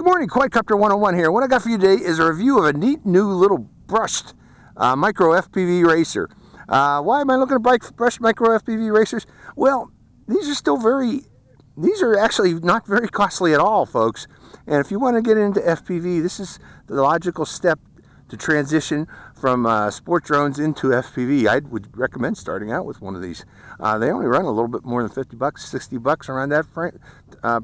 Good morning, Quadcopter 101 here. What I got for you today is a review of a neat new little brushed uh, micro FPV racer. Uh, why am I looking at brushed micro FPV racers? Well, these are still very, these are actually not very costly at all, folks. And if you want to get into FPV, this is the logical step to transition from uh, sport drones into FPV. I would recommend starting out with one of these. Uh, they only run a little bit more than 50 bucks, 60 bucks around that frame, uh,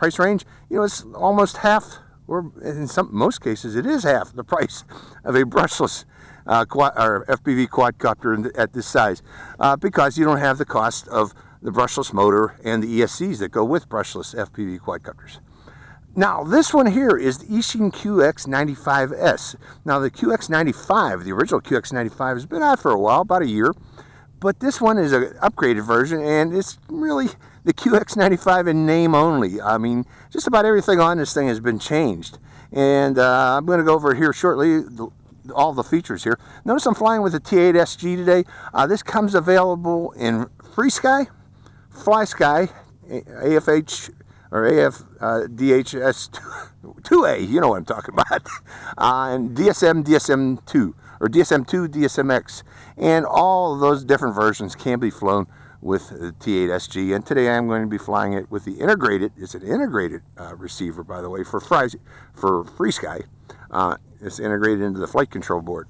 price range, you know, it's almost half, or in some most cases, it is half the price of a brushless uh, quad, or FPV quadcopter at this size, uh, because you don't have the cost of the brushless motor and the ESCs that go with brushless FPV quadcopters. Now, this one here is the Eachine QX95S. Now, the QX95, the original QX95, has been out for a while, about a year, but this one is an upgraded version, and it's really the QX95 in name only. I mean, just about everything on this thing has been changed. And uh, I'm going to go over here shortly, the, all the features here. Notice I'm flying with the T8SG today. Uh, this comes available in FrSky, FlySky, AFH, or AF uh, DHS 2A, you know what I'm talking about, uh, and DSM DSM2, or DSM2 DSMX, and all those different versions can be flown with the T8SG and today I'm going to be flying it with the integrated, it's an integrated uh, receiver by the way for, Fries, for FrSky. Uh, it's integrated into the flight control board.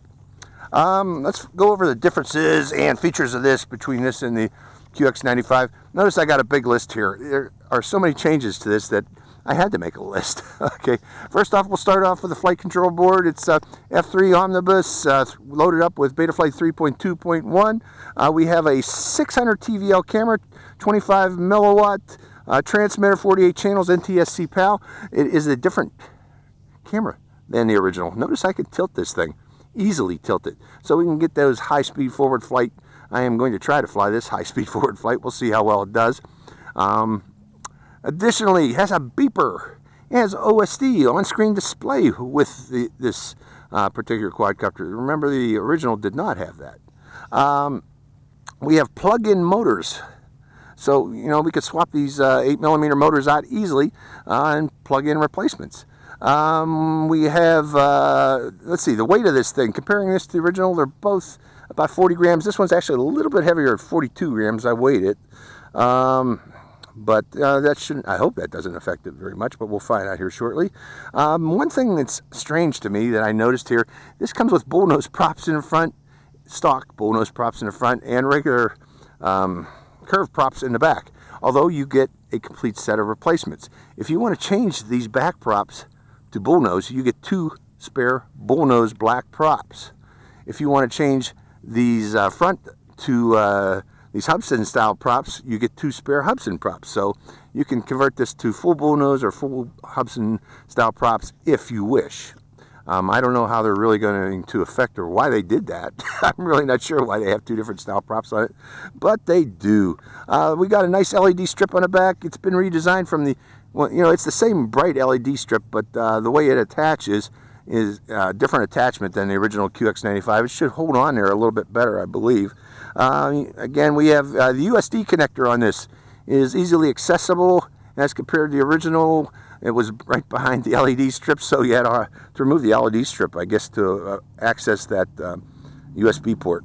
Um, let's go over the differences and features of this between this and the QX95. Notice I got a big list here. There are so many changes to this that I had to make a list. okay, first off, we'll start off with the flight control board. It's uh, F3 Omnibus uh, loaded up with Betaflight 3.2.1. Uh, we have a 600 TVL camera, 25 milliwatt uh, transmitter, 48 channels, NTSC PAL. It is a different camera than the original. Notice I can tilt this thing, easily tilt it, so we can get those high-speed forward flight. I am going to try to fly this high-speed forward flight. We'll see how well it does. Um, Additionally, it has a beeper. It has OSD on-screen display with the, this uh, particular quadcopter. Remember, the original did not have that. Um, we have plug-in motors. So, you know, we could swap these uh, 8 millimeter motors out easily uh, and plug in replacements. Um, we have, uh, let's see, the weight of this thing, comparing this to the original, they're both about 40 grams. This one's actually a little bit heavier at 42 grams. I weighed it. Um, but uh, that shouldn't, I hope that doesn't affect it very much, but we'll find out here shortly. Um, one thing that's strange to me that I noticed here, this comes with bullnose props in the front, stock bullnose props in the front, and regular um, curve props in the back, although you get a complete set of replacements. If you want to change these back props to bullnose, you get two spare bullnose black props. If you want to change these uh, front to uh, these Hubsan style props, you get two spare Hubsan props. So you can convert this to full bullnose or full Hubsan style props if you wish. Um, I don't know how they're really going to affect or why they did that. I'm really not sure why they have two different style props on it, but they do. Uh, we got a nice LED strip on the back. It's been redesigned from the, well, you know, it's the same bright LED strip, but uh, the way it attaches is a uh, different attachment than the original QX95. It should hold on there a little bit better, I believe. Uh, again, we have uh, the USB connector on this is easily accessible as compared to the original. It was right behind the LED strip, so you had uh, to remove the LED strip, I guess, to uh, access that USB port.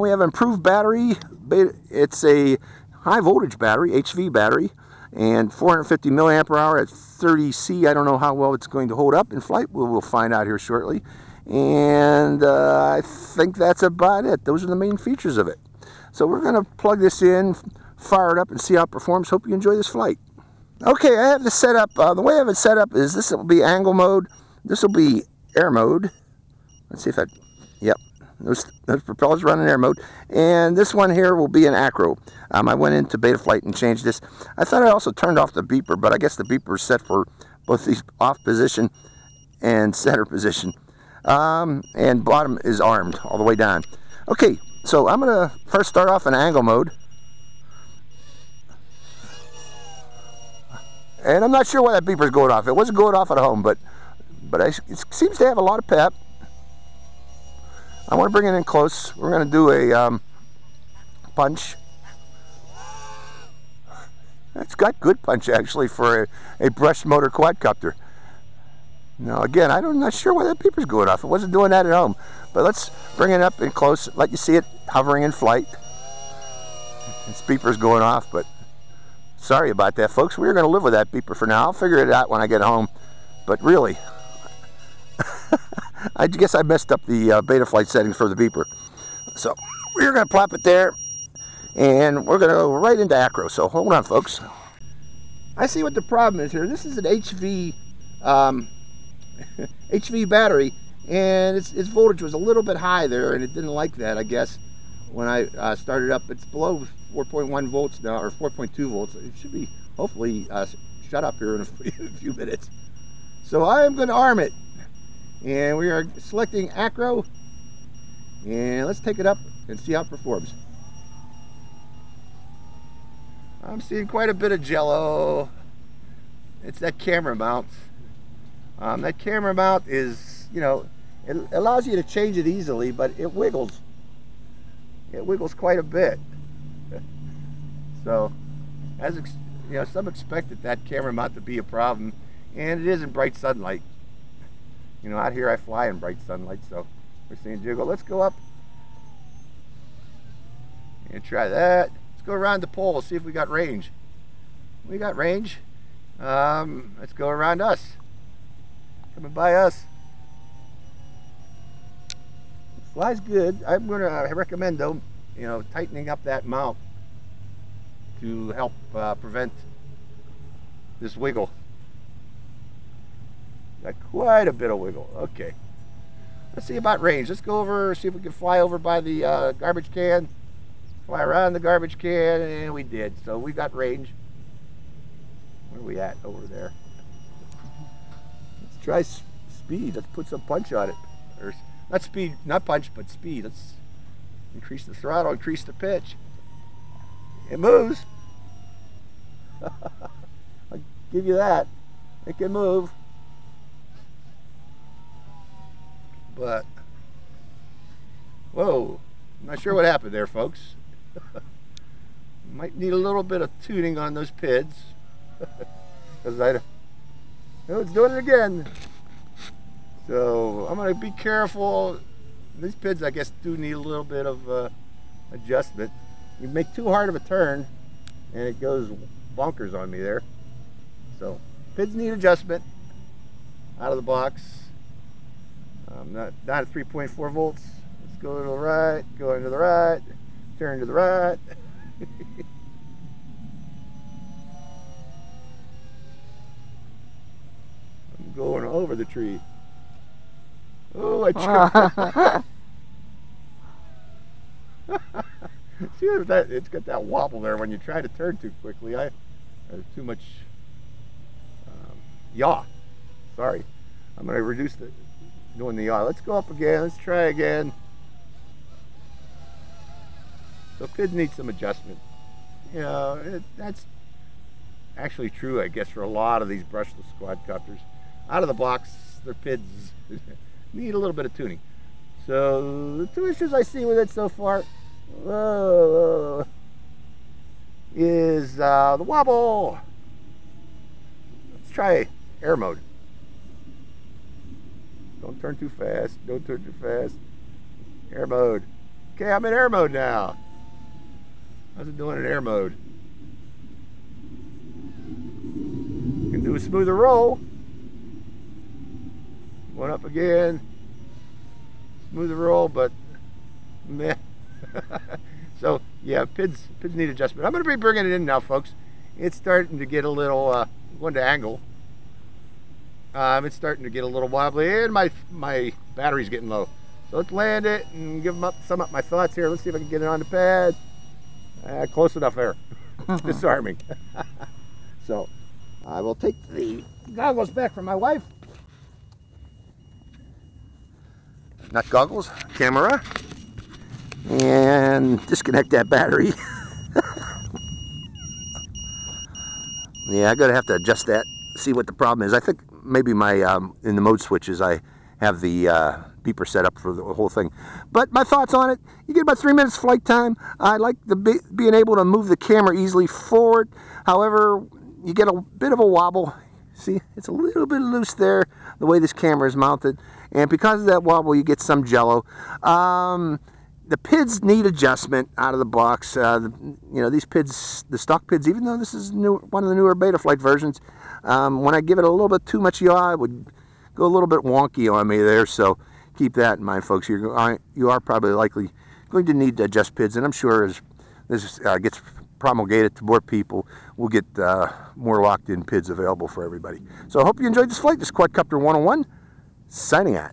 we have improved battery. It's a high voltage battery, HV battery and 450 milliamp hour at 30C. I don't know how well it's going to hold up in flight. We'll, we'll find out here shortly. And uh, I think that's about it. Those are the main features of it. So we're going to plug this in, fire it up, and see how it performs. Hope you enjoy this flight. Okay, I have this set up. Uh, the way I have it set up is this will be angle mode. This will be air mode. Let's see if I, yep, those, those propellers running air mode. And this one here will be an acro. Um, I went into Betaflight and changed this. I thought I also turned off the beeper, but I guess the beeper is set for both these off position and center position. Um, and bottom is armed all the way down. Okay, so I'm going to first start off in angle mode. And I'm not sure why that beeper is going off. It wasn't going off at home, but but I, it seems to have a lot of pep. I want to bring it in close. We're going to do a um, punch. It's got good punch actually for a, a motor quadcopter. Now again, I'm not not sure why that beeper's going off. It wasn't doing that at home. But let's bring it up in close, let you see it hovering in flight. Its beeper's going off, but sorry about that, folks. We're going to live with that beeper for now. I'll figure it out when I get home. But really, I guess I messed up the uh, Betaflight settings for the beeper. So we're going to plop it there, and we're going to go right into acro. So hold on, folks. I see what the problem is here. This is an HV um, HV battery, and its, its voltage was a little bit high there, and it didn't like that, I guess, when I uh, started up. It's below 4.1 volts now, or 4.2 volts. It should be hopefully uh, shut up here in a few minutes. So I am going to arm it. And we are selecting Acro. And let's take it up and see how it performs. I'm seeing quite a bit of jello. It's that camera mount. Um, that camera mount is, you know, it allows you to change it easily, but it wiggles. It wiggles quite a bit. so, as you know, some expected that camera mount to be a problem, and it is in bright sunlight. You know, out here I fly in bright sunlight, so we're seeing jiggle. Let's go up and try that. Let's go around the pole, see if we got range. We got range. Um, let's go around us. Coming by us. Flies good. I'm going to recommend, though, you know, tightening up that mount to help uh, prevent this wiggle. Got quite a bit of wiggle. Okay. Let's see about range. Let's go over, see if we can fly over by the uh, garbage can. Fly around the garbage can, and we did. So we got range. Where are we at? Over there. Let's try speed. Let's put some punch on it. Or not speed, not punch, but speed. Let's increase the throttle, increase the pitch. It moves. I'll give you that. It can move. But, whoa, I'm not sure what happened there, folks. Might need a little bit of tuning on those PIDs. Because I, oh, it's doing it again. So I'm going to be careful. These PIDs, I guess, do need a little bit of uh, adjustment. You make too hard of a turn, and it goes bonkers on me there. So PIDs need adjustment out of the box. Um, not, not at 3.4 volts. Let's go to the right, go into the right, turn to the right. I'm going over the tree. Oh, I tripped. See that it's got that wobble there when you try to turn too quickly. I there's too much um, yaw. Sorry, I'm going to reduce the doing the yaw. Let's go up again. Let's try again. So PIDs need some adjustment. You know, it, that's actually true, I guess, for a lot of these brushless quadcopters. Out of the box, their PIDs need a little bit of tuning. So the two issues I see with it so far uh, is uh, the wobble. Let's try air mode. Don't turn too fast. Don't turn too fast. Air mode. Okay, I'm in air mode now. How's it doing in air mode? Can do a smoother roll. One up again. Smoother roll, but meh. so yeah, PIDs, PIDs need adjustment. I'm going to be bringing it in now, folks. It's starting to get a little, uh, going to angle. Um, it's starting to get a little wobbly and my my battery's getting low. So let's land it and give them up, sum up my thoughts here. Let's see if I can get it on the pad. Uh, close enough there. Disarming. so I will take the goggles back from my wife. Not goggles, camera. And disconnect that battery. yeah, I gotta have to adjust that, see what the problem is. I think maybe my um, in the mode switches I have the uh, beeper set up for the whole thing. But my thoughts on it, you get about three minutes flight time. I like the be being able to move the camera easily forward. However, you get a bit of a wobble. See, it's a little bit loose there, the way this camera is mounted. And because of that wobble, you get some jello. Um, the PIDs need adjustment out of the box. Uh, the, you know, these PIDs, the stock PIDs, even though this is new, one of the newer Betaflight versions, um, when I give it a little bit too much yaw, it would go a little bit wonky on me there. So keep that in mind, folks. You're, you are probably likely going to need to adjust PIDs, and I'm sure as this uh, gets promulgated to more people, we'll get uh, more locked-in PIDs available for everybody. So I hope you enjoyed this flight. This is Quadcopter 101, signing out.